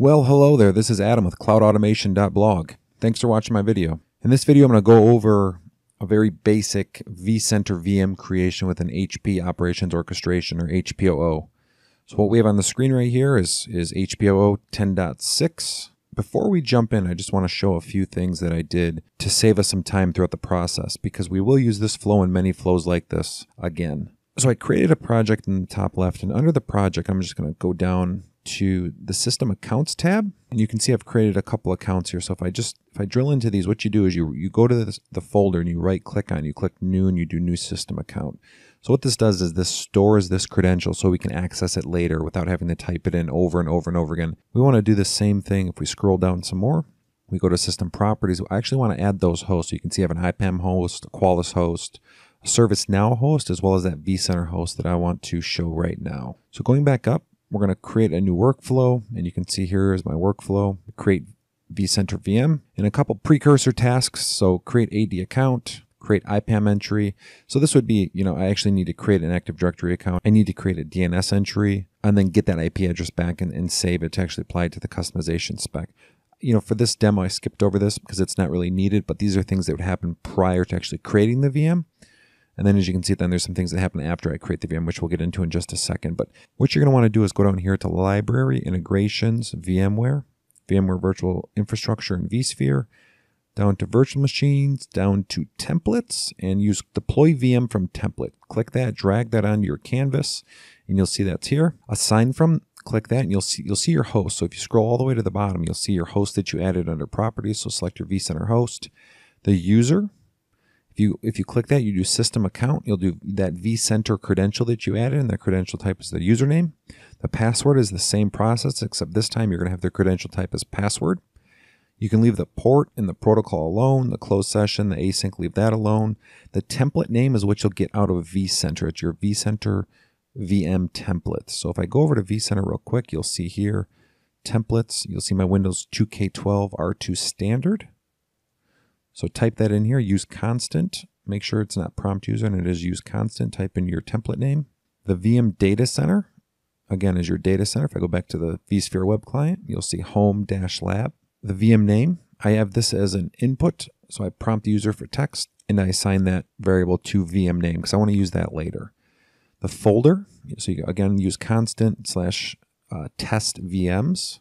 Well, hello there. This is Adam with cloudautomation.blog. Thanks for watching my video. In this video, I'm going to go over a very basic vCenter VM creation with an HP Operations Orchestration or HPOO. So what we have on the screen right here is, is HPOO 10.6. Before we jump in, I just want to show a few things that I did to save us some time throughout the process because we will use this flow in many flows like this again. So I created a project in the top left and under the project, I'm just going to go down to the system accounts tab and you can see I've created a couple accounts here. So if I just, if I drill into these, what you do is you, you go to this, the folder and you right click on, you click new and you do new system account. So what this does is this stores this credential so we can access it later without having to type it in over and over and over again. We want to do the same thing if we scroll down some more. We go to system properties. I actually want to add those hosts. So you can see I have an IPAM host, a Qualys host, a ServiceNow host, as well as that vCenter host that I want to show right now. So going back up, we're going to create a new workflow. And you can see here is my workflow. Create vCenter VM and a couple precursor tasks. So create AD account, create IPAM entry. So this would be, you know, I actually need to create an Active Directory account. I need to create a DNS entry and then get that IP address back and, and save it to actually apply it to the customization spec. You know, for this demo, I skipped over this because it's not really needed, but these are things that would happen prior to actually creating the VM. And then as you can see, then there's some things that happen after I create the VM, which we'll get into in just a second. But what you're going to want to do is go down here to Library, Integrations, VMware, VMware Virtual Infrastructure, and vSphere, down to Virtual Machines, down to Templates, and use Deploy VM from Template. Click that, drag that onto your canvas, and you'll see that's here. Assign from, click that, and you'll see you'll see your host. So if you scroll all the way to the bottom, you'll see your host that you added under Properties. So select your vCenter host. The user, if you if you click that, you do system account, you'll do that vCenter credential that you added, and the credential type is the username. The password is the same process, except this time you're going to have the credential type as password. You can leave the port and the protocol alone, the closed session, the async, leave that alone. The template name is what you'll get out of vCenter. It's your vCenter VM template. So if I go over to vCenter real quick, you'll see here templates. You'll see my Windows 2K12 R2 standard. So type that in here, use constant, make sure it's not prompt user and it is use constant, type in your template name. The VM data center, again, is your data center. If I go back to the vSphere web client, you'll see home-lab. The VM name, I have this as an input, so I prompt the user for text and I assign that variable to VM name because I want to use that later. The folder, so you again use constant slash uh, test VMs.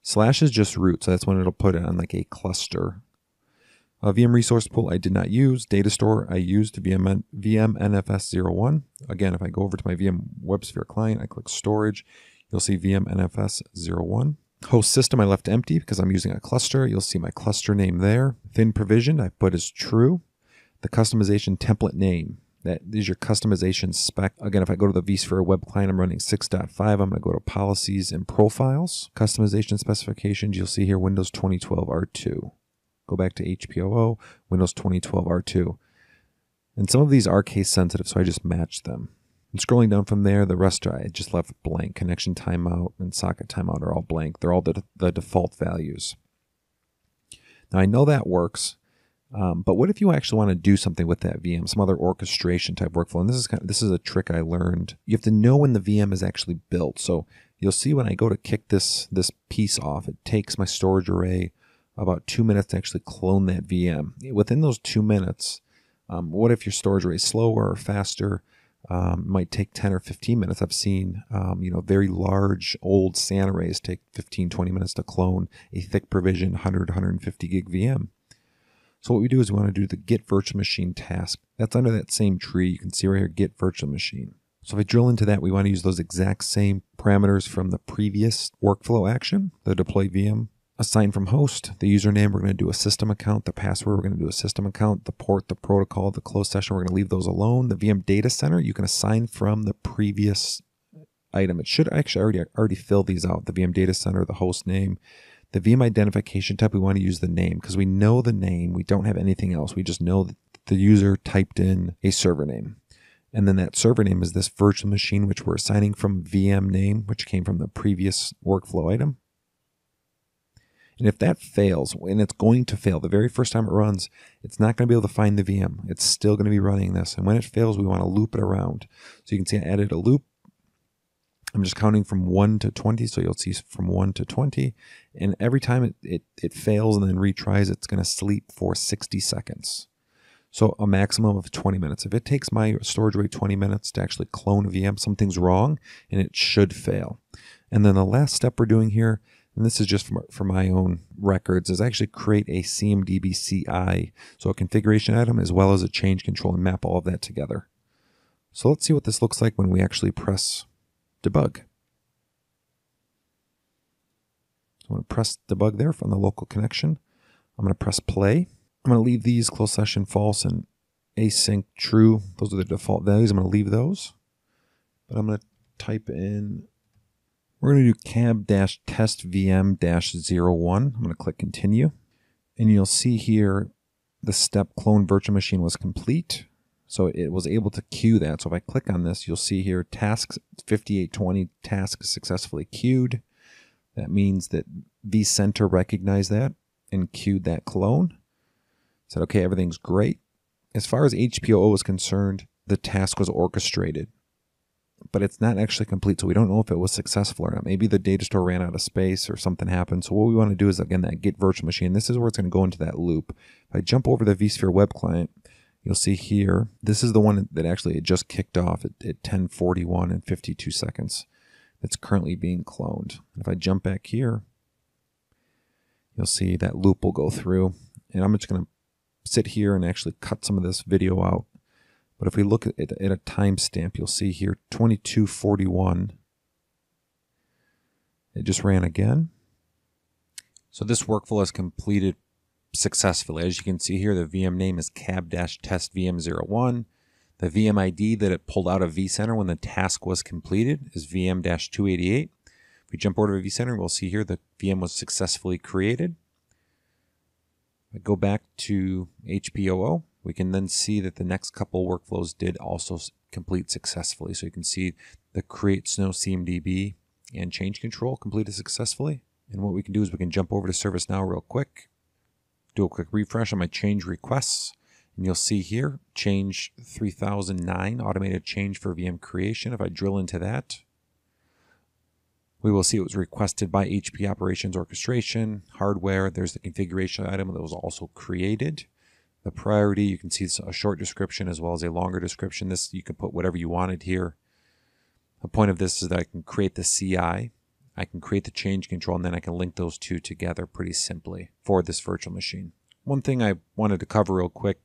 Slash is just root, so that's when it'll put it on like a cluster uh, VM resource pool I did not use. Data store I used VM, VM NFS01. Again, if I go over to my VMware vSphere client, I click storage, you'll see VM NFS01. Host system I left empty because I'm using a cluster. You'll see my cluster name there. Thin provisioned I put as true. The customization template name. That is your customization spec. Again, if I go to the vSphere web client, I'm running 6.5. I'm going to go to policies and profiles. Customization specifications, you'll see here Windows 2012 R2 go back to HPOO, Windows 2012 R2. And some of these are case sensitive, so I just matched them. And scrolling down from there, the rest I just left blank. Connection timeout and socket timeout are all blank. They're all the, the default values. Now I know that works, um, but what if you actually want to do something with that VM, some other orchestration type workflow? And this is kind of, this is a trick I learned. You have to know when the VM is actually built. So you'll see when I go to kick this this piece off, it takes my storage array about two minutes to actually clone that VM. Within those two minutes, um, what if your storage array is slower or faster? Um, might take 10 or 15 minutes. I've seen, um, you know, very large old SAN arrays take 15, 20 minutes to clone a thick provision 100, 150 gig VM. So what we do is we want to do the get virtual machine task. That's under that same tree. You can see right here, get virtual machine. So if I drill into that, we want to use those exact same parameters from the previous workflow action, the deploy VM assign from host. The username, we're going to do a system account. The password, we're going to do a system account. The port, the protocol, the closed session, we're going to leave those alone. The VM data center, you can assign from the previous item. It should actually already, already fill these out. The VM data center, the host name. The VM identification type, we want to use the name because we know the name. We don't have anything else. We just know that the user typed in a server name. And then that server name is this virtual machine, which we're assigning from VM name, which came from the previous workflow item. And if that fails, and it's going to fail the very first time it runs, it's not going to be able to find the VM. It's still going to be running this. And when it fails, we want to loop it around. So you can see I added a loop. I'm just counting from 1 to 20, so you'll see from 1 to 20. And every time it, it, it fails and then retries, it's going to sleep for 60 seconds. So a maximum of 20 minutes. If it takes my storage array 20 minutes to actually clone a VM, something's wrong and it should fail. And then the last step we're doing here, and this is just for, for my own records, is actually create a CMDB CI, so a configuration item as well as a change control and map all of that together. So let's see what this looks like when we actually press debug. So I'm going to press debug there from the local connection. I'm going to press play. I'm going to leave these close session false and async true. Those are the default values. I'm going to leave those. But I'm going to type in, we're going to do cab-test VM-01. I'm going to click continue. And you'll see here the step clone virtual machine was complete. So it was able to queue that. So if I click on this, you'll see here tasks 5820 task successfully queued. That means that vCenter recognized that and queued that clone. Said, okay, everything's great. As far as HPOO is concerned, the task was orchestrated, but it's not actually complete. So we don't know if it was successful or not. Maybe the data store ran out of space or something happened. So what we want to do is, again, that get virtual machine. This is where it's going to go into that loop. If I jump over the vSphere web client, You'll see here, this is the one that actually it just kicked off at, at 1041 and 52 seconds. That's currently being cloned. If I jump back here, you'll see that loop will go through. And I'm just going to sit here and actually cut some of this video out. But if we look at, at a timestamp, you'll see here 2241. It just ran again. So this workflow is completed successfully. As you can see here, the VM name is cab-test VM01. The VM ID that it pulled out of vCenter when the task was completed is VM-288. If we jump over to vCenter, we'll see here the VM was successfully created. I go back to HPOO, we can then see that the next couple workflows did also complete successfully. So you can see the create snow CMDB and change control completed successfully. And what we can do is we can jump over to ServiceNow real quick do a quick refresh on my change requests. And you'll see here, change 3009, automated change for VM creation. If I drill into that, we will see it was requested by HP Operations Orchestration, hardware. There's the configuration item that was also created. The priority, you can see a short description as well as a longer description. This, you can put whatever you wanted here. The point of this is that I can create the CI I can create the change control and then I can link those two together pretty simply for this virtual machine. One thing I wanted to cover real quick,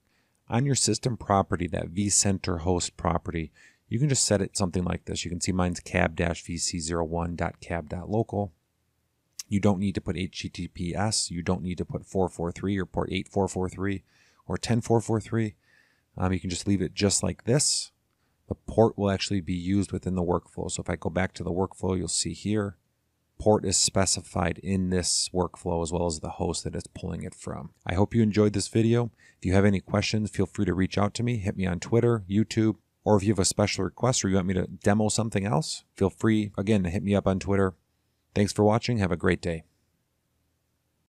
on your system property, that vCenter host property, you can just set it something like this. You can see mine's cab-vc01.cab.local. You don't need to put HTTPS. You don't need to put 443 or port 8443 or 10443. Um, you can just leave it just like this. The port will actually be used within the workflow. So if I go back to the workflow, you'll see here port is specified in this workflow as well as the host that it's pulling it from. I hope you enjoyed this video. If you have any questions, feel free to reach out to me. Hit me on Twitter, YouTube, or if you have a special request or you want me to demo something else, feel free, again, to hit me up on Twitter. Thanks for watching. Have a great day.